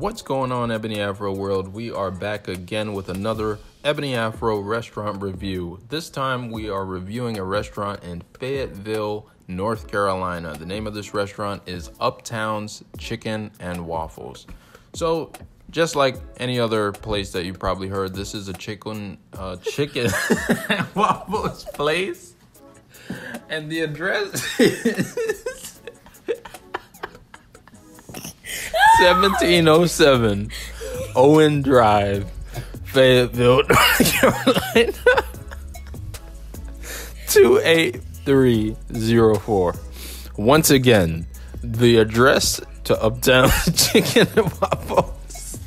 What's going on, Ebony Afro world? We are back again with another Ebony Afro restaurant review. This time we are reviewing a restaurant in Fayetteville, North Carolina. The name of this restaurant is Uptown's Chicken and Waffles. So, just like any other place that you probably heard, this is a chicken uh, chicken and waffles place. And the address 1707 Owen Drive, Fayetteville, North Carolina. 28304. Once again, the address to Uptown Chicken and Waffles.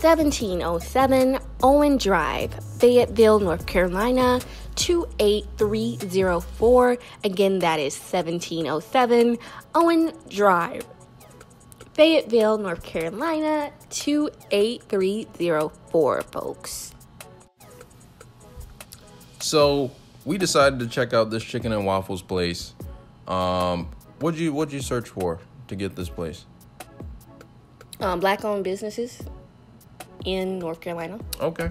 1707 Owen Drive, Fayetteville, North Carolina 28304. Again, that is 1707 Owen Drive, Fayetteville, North Carolina 28304, folks. So we decided to check out this chicken and waffles place. Um, what'd you what'd you search for to get this place? Um, black owned businesses in North Carolina. Okay.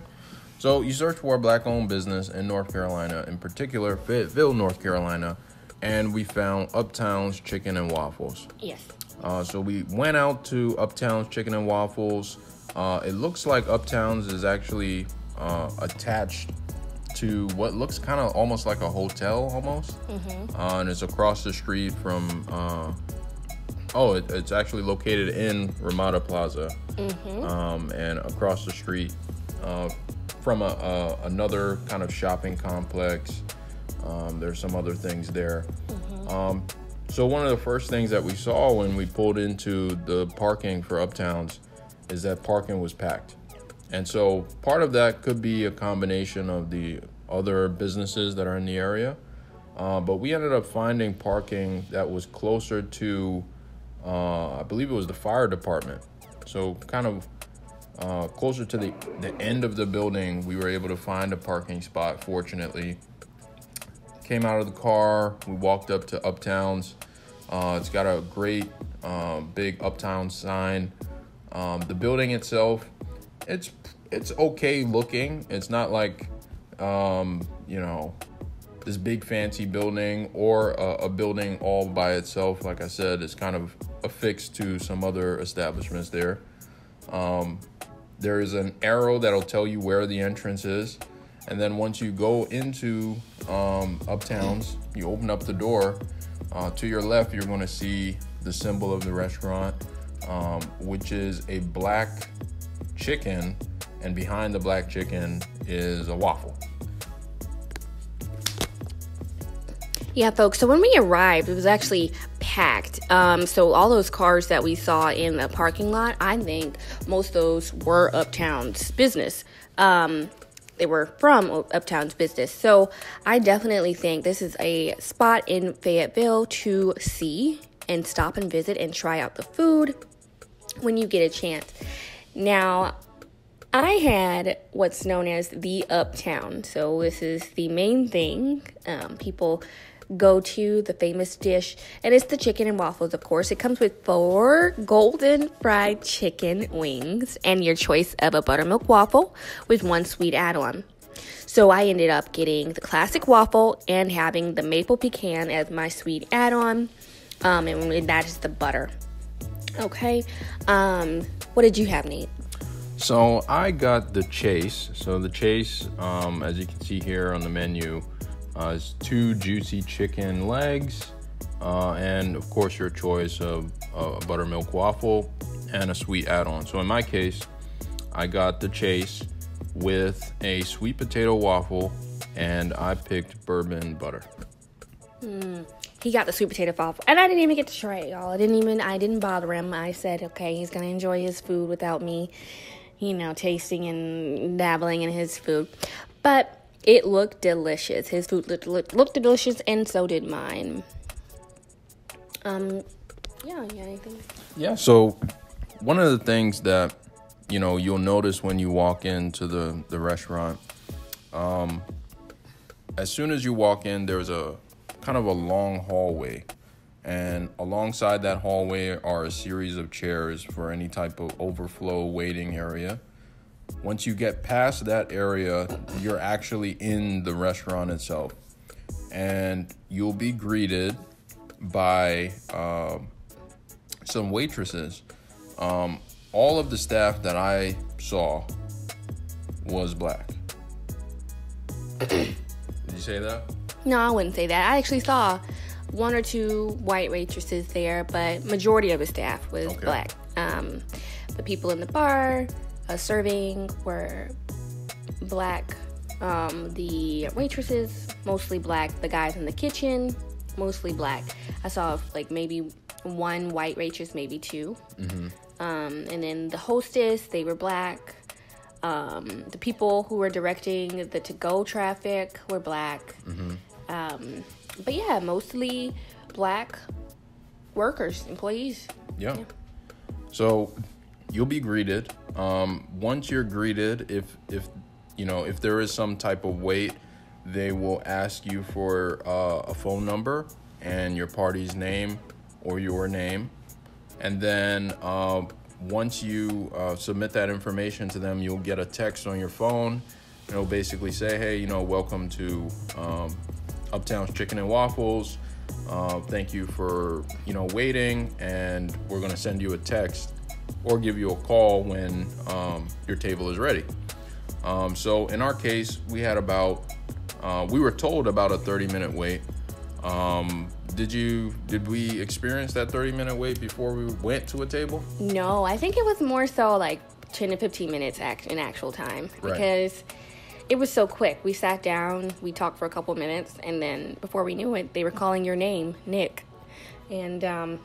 So you search for a black owned business in North Carolina, in particular Fayetteville, North Carolina, and we found Uptown's Chicken and Waffles. Yes. Uh, so we went out to Uptown's Chicken and Waffles. Uh, it looks like Uptown's is actually uh, attached to what looks kind of almost like a hotel, almost. Uh, and it's across the street from. Uh, oh, it, it's actually located in Ramada Plaza, um, and across the street uh, from a, a, another kind of shopping complex. Um, there's some other things there. Um, so one of the first things that we saw when we pulled into the parking for Uptowns is that parking was packed. And so part of that could be a combination of the other businesses that are in the area. Uh, but we ended up finding parking that was closer to, uh, I believe it was the fire department. So kind of uh, closer to the, the end of the building, we were able to find a parking spot, fortunately. Came out of the car, we walked up to Uptowns. Uh, it's got a great um, big Uptown sign. Um, the building itself, it's it's okay looking. It's not like um, you know this big fancy building or a, a building all by itself. Like I said, it's kind of affixed to some other establishments there. Um, there is an arrow that'll tell you where the entrance is. And then once you go into um, Uptowns, you open up the door. Uh, to your left, you're going to see the symbol of the restaurant, um, which is a black chicken. And behind the black chicken is a waffle. Yeah, folks. So when we arrived, it was actually packed. Um, so all those cars that we saw in the parking lot, I think most of those were Uptown's business. Um, they were from Uptown's business. So I definitely think this is a spot in Fayetteville to see and stop and visit and try out the food when you get a chance. Now, I had what's known as the Uptown. So this is the main thing. Um, people go to the famous dish, and it's the chicken and waffles, of course. It comes with four golden fried chicken wings and your choice of a buttermilk waffle with one sweet add on. So I ended up getting the classic waffle and having the maple pecan as my sweet add on, um, and that is the butter. Okay, um, what did you have, Nate? So I got the chase. So the chase, um, as you can see here on the menu, uh, is two juicy chicken legs, uh, and of course your choice of a buttermilk waffle and a sweet add-on. So in my case, I got the chase with a sweet potato waffle, and I picked bourbon butter. he got the sweet potato waffle. And i didn't even get to try it y'all. I didn't even i didn't bother him. I said okay he's gonna enjoy his food without me you know tasting and dabbling in his food. But it looked delicious his food looked, looked, looked delicious and so did mine um yeah got anything Yeah. So one of the things that you know you'll notice when you walk into the the restaurant, um, as soon as you walk in, there's a kind of a long hallway, And alongside that hallway are a series of chairs for any type of overflow waiting area. Once you get past that area, you're actually in the restaurant itself. And you'll be greeted by uh, some waitresses. Um, all of the staff that I saw was black. Did you say that? No, I wouldn't say that. I actually saw one or two white waitresses there, but majority of the staff was Okay. black. Um, the people in the bar uh, serving were black. Um, the waitresses mostly black. The guys in the kitchen mostly black. I saw like maybe one white waitress, maybe 2 Um, and then the hostess, they were black. Um, the people who were directing the to-go traffic were black. Um, but yeah, mostly black workers, employees. Yeah. So you'll be greeted. Um, once you're greeted, if if you know if there is some type of wait, they will ask you for uh, a phone number and your party's name or your name, and then uh, once you uh, submit that information to them, you'll get a text on your phone. It'll basically say, "Hey, you know, welcome to um, Uptown's Chicken and Waffles. Uh, thank you for you know waiting, and we're gonna send you a text or give you a call when um, your table is ready." Um, so in our case, we had about uh, we were told about a 30 minute wait. Um, did you did we experience that 30 minute wait before we went to a table? No, I think it was more so like 10 to 15 minutes act- in actual time Right. because it was so quick. We sat down, we talked for a couple minutes, and then before we knew it, they were calling your name, Nick. And um,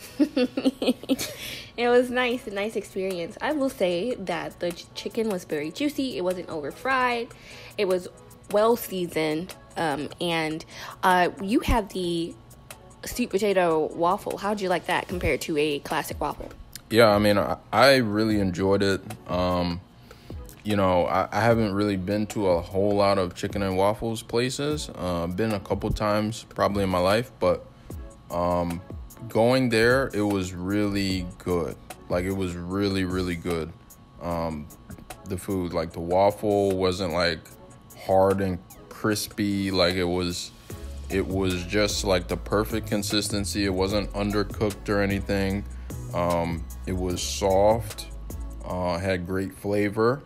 it was nice, a nice experience. I will say that the ch- chicken was very juicy. It wasn't over fried. It was well seasoned. Um, and uh, you had the sweet potato waffle. How'd you like that compared to a classic waffle? Yeah, I mean, I, I really enjoyed it. Um, you know, I, I haven't really been to a whole lot of chicken and waffles places. Uh, been a couple times probably in my life, but um, going there, it was really good. Like, it was really, really good. Um, the food, like the waffle, wasn't like hard and crispy. Like it was, it was just like the perfect consistency. It wasn't undercooked or anything. Um, it was soft, uh, had great flavor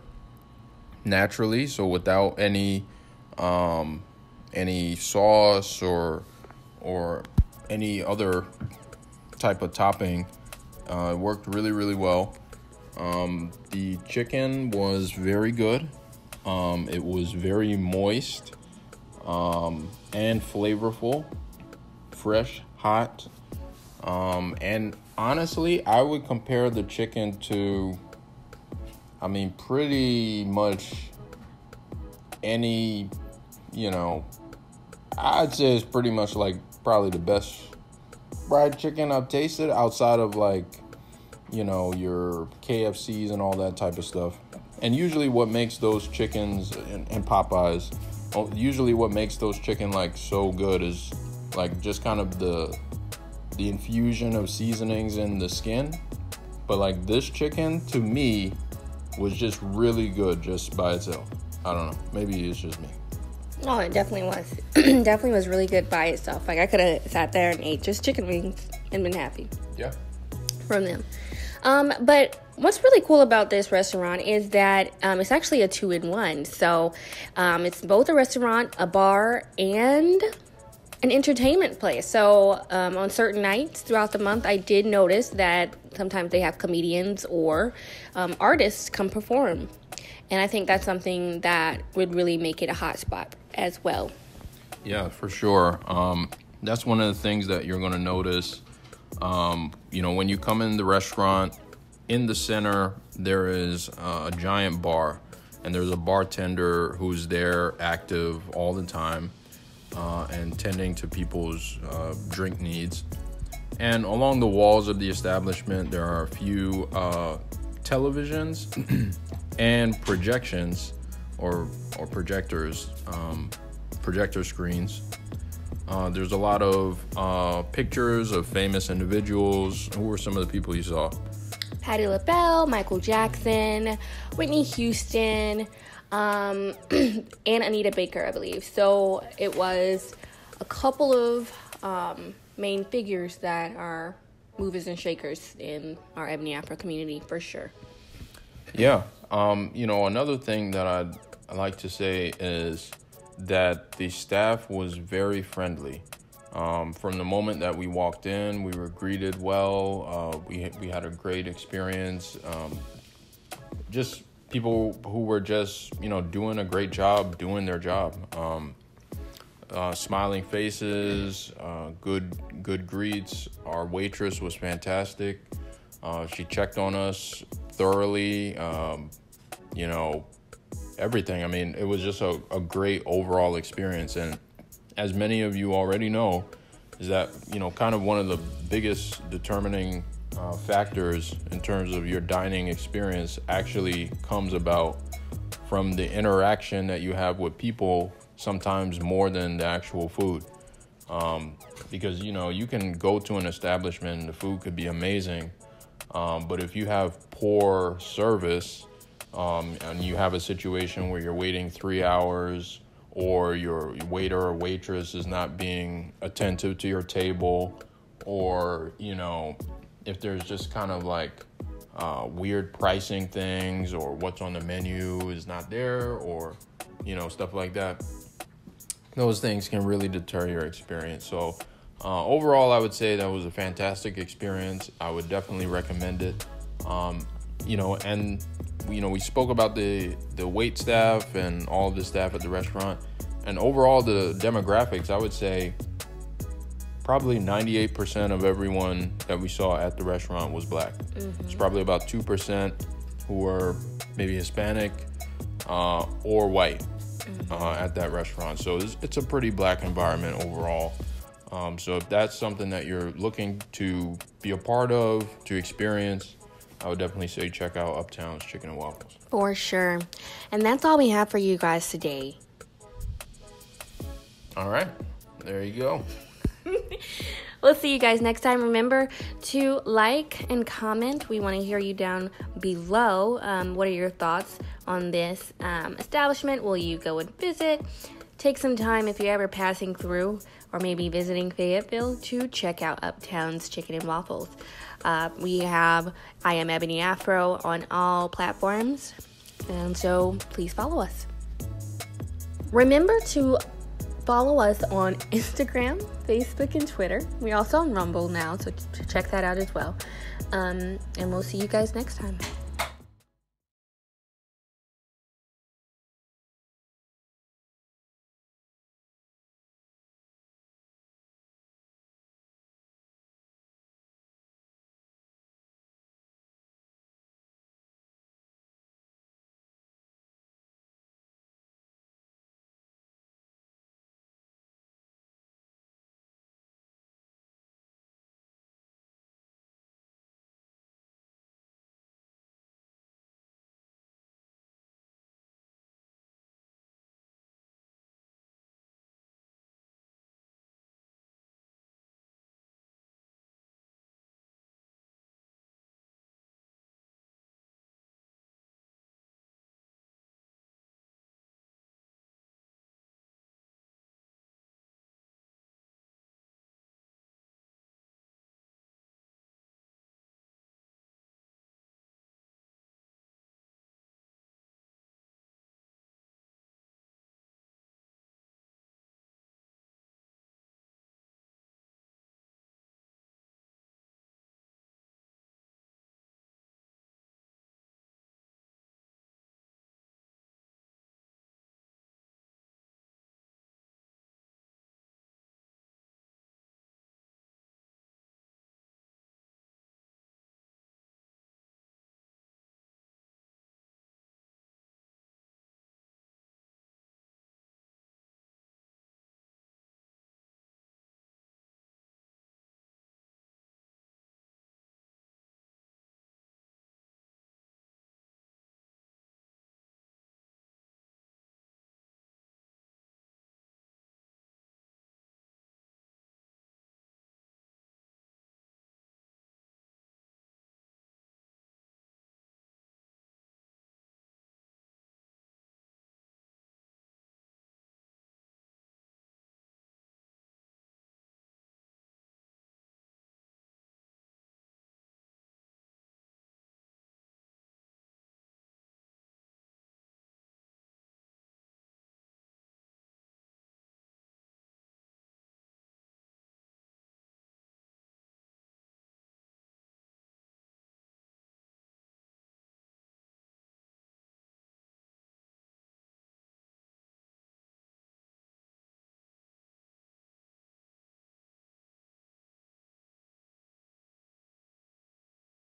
naturally, so without any um, any sauce or or any other type of topping. Uh, it worked really really well. Um, the chicken was very good. Um, it was very moist um, and flavorful, fresh, hot. Um, and honestly, I would compare the chicken to, I mean, pretty much any, you know, I'd say it's pretty much like probably the best fried chicken I've tasted outside of like, you know, your KFCs and all that type of stuff. And usually, what makes those chickens and, and Popeyes, oh, usually what makes those chicken like so good is like just kind of the the infusion of seasonings in the skin. But like this chicken to me was just really good just by itself. I don't know. Maybe it's just me. Oh, it definitely was. definitely was really good by itself. Like I could have sat there and ate just chicken wings and been happy Yeah. from them. Um, but what's really cool about this restaurant is that um, it's actually a two in one. So um, it's both a restaurant, a bar, and an entertainment place. So um, on certain nights throughout the month, I did notice that sometimes they have comedians or um, artists come perform. And I think that's something that would really make it a hot spot as well. Yeah, for sure. Um, that's one of the things that you're going to notice. Um, you know, when you come in the restaurant, in the center, there is a giant bar, and there's a bartender who's there active all the time uh, and tending to people's uh, drink needs. And along the walls of the establishment, there are a few uh, televisions and projections or or projectors, um, projector screens Uh, there's a lot of uh, pictures of famous individuals. Who were some of the people you saw? Patti LaBelle, Michael Jackson, Whitney Houston, um, and Anita Baker, I believe. So it was a couple of um, main figures that are movers and shakers in our Ebony Afro community for sure. Yeah. Um, you know, another thing that I'd, like to say is that the staff was very friendly. Um, from the moment that we walked in, we were greeted well. Uh, we we had a great experience. Um, just people who were just you know doing a great job, doing their job. Um, uh, smiling faces, uh, good good greets. Our waitress was fantastic. Uh, she checked on us thoroughly. Um, you know, everything. I mean, it was just a, a great overall experience. And as many of you already know, is that, you know, kind of one of the biggest determining uh, factors in terms of your dining experience actually comes about from the interaction that you have with people, sometimes more than the actual food. Um, because, you know, you can go to an establishment, the food could be amazing. Um, but if you have poor service, um, and you have a situation where you're waiting three hours or your waiter or waitress is not being attentive to your table or you know if there's just kind of like uh, weird pricing things or what's on the menu is not there or you know stuff like that those things can really deter your experience. So uh, overall i would say that was a fantastic experience i would definitely recommend it um, you know and you know, we spoke about the the wait staff and all of the staff at the restaurant, and overall the demographics. I would say probably 98% of everyone that we saw at the restaurant was black. Mm-hmm. It's probably about 2% who were maybe Hispanic uh, or white mm-hmm. uh, at that restaurant. So it's, it's, a pretty black environment overall. Um, so if that's something that you're looking to be a part of, to experience, I would definitely say check out Uptown's Chicken and Waffles. For sure. And that's all we have for you guys today. All right. There you go. we'll see you guys next time. Remember to like and comment. We want to hear you down below. Um, what are your thoughts on this um, establishment? Will you go and visit? Take some time if you're ever passing through or maybe visiting Fayetteville to check out Uptown's Chicken and Waffles. Uh, we have I Am Ebony Afro on all platforms, and so please follow us. Remember to follow us on Instagram, Facebook, and Twitter. We're also on Rumble now, so check that out as well. Um, and we'll see you guys next time.